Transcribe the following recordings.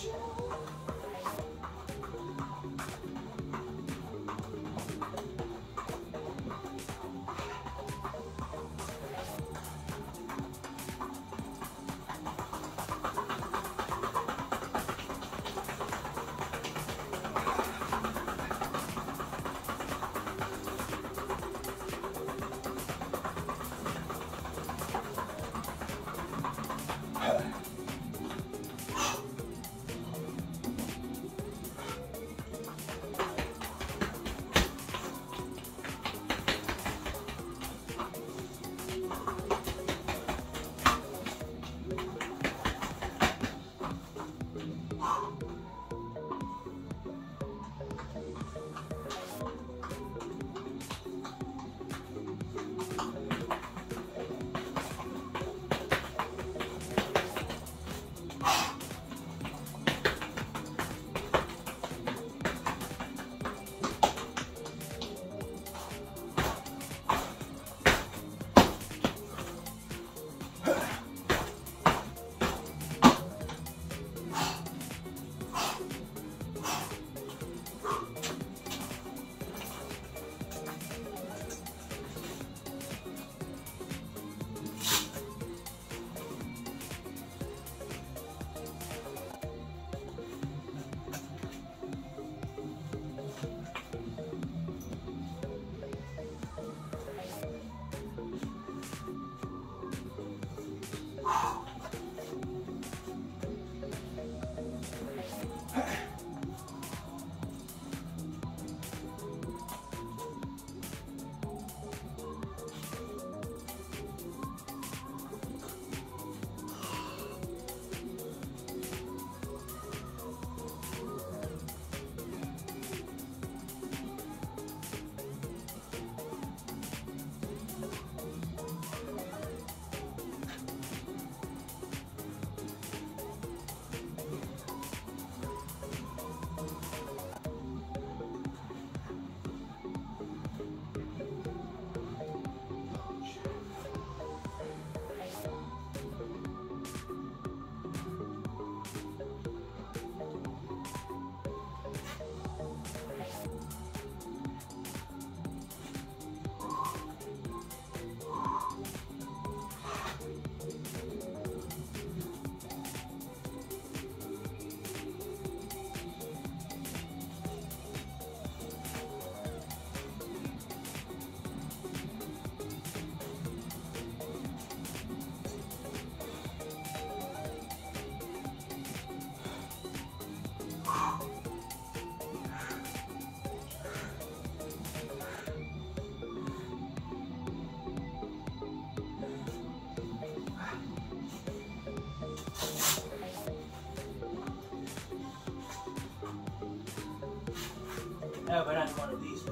Yeah, but not one of these,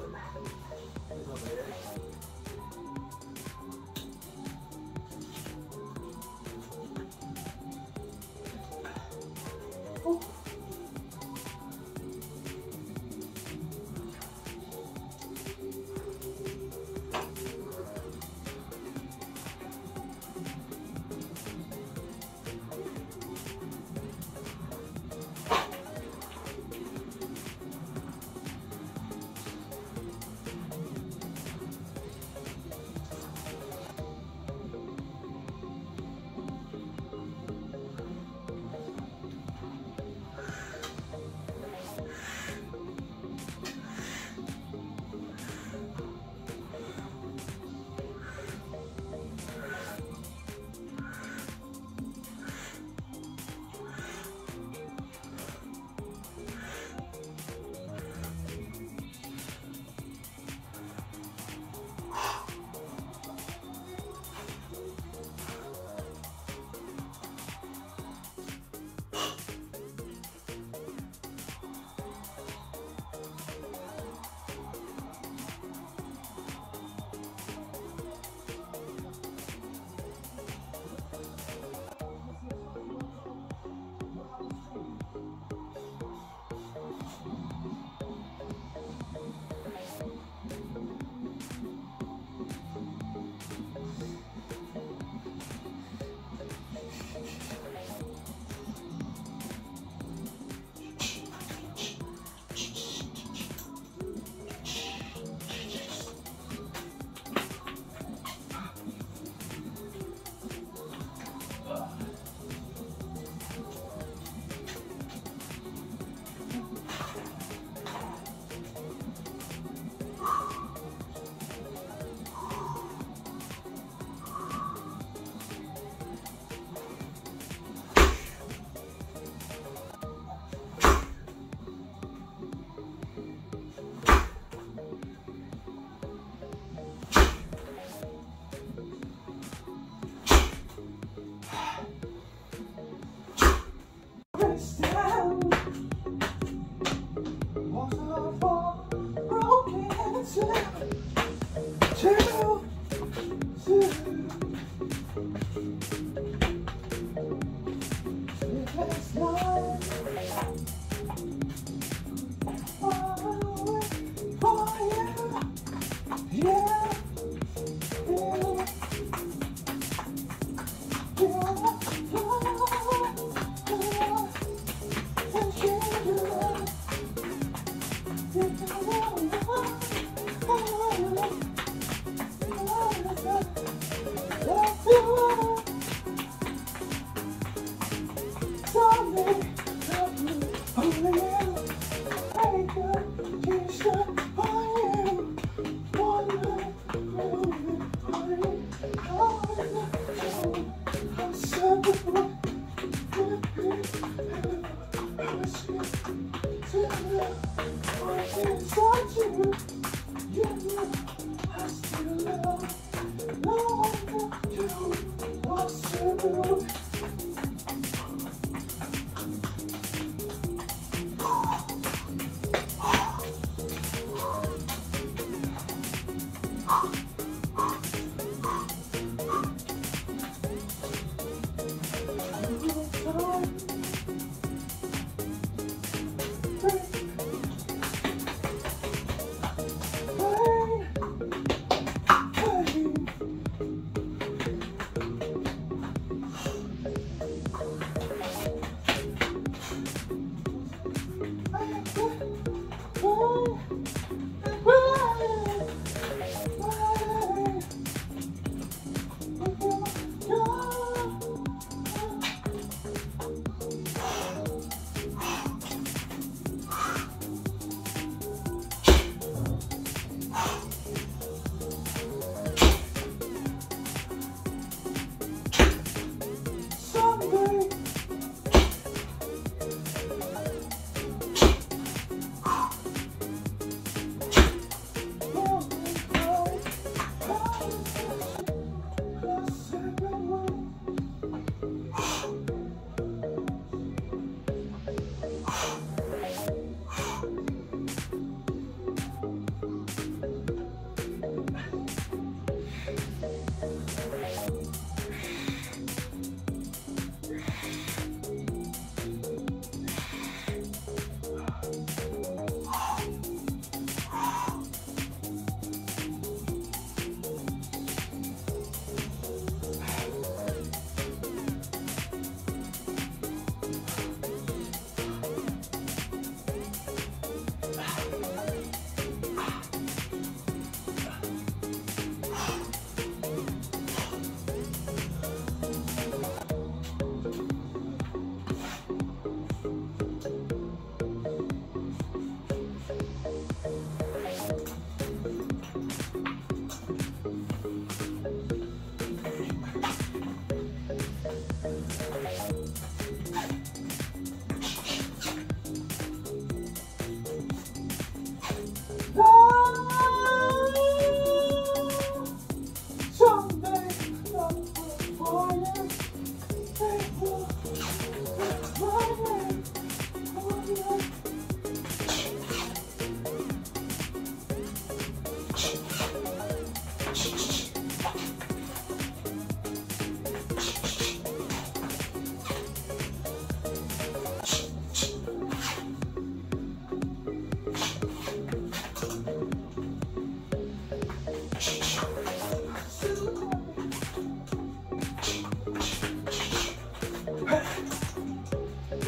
oh.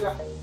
是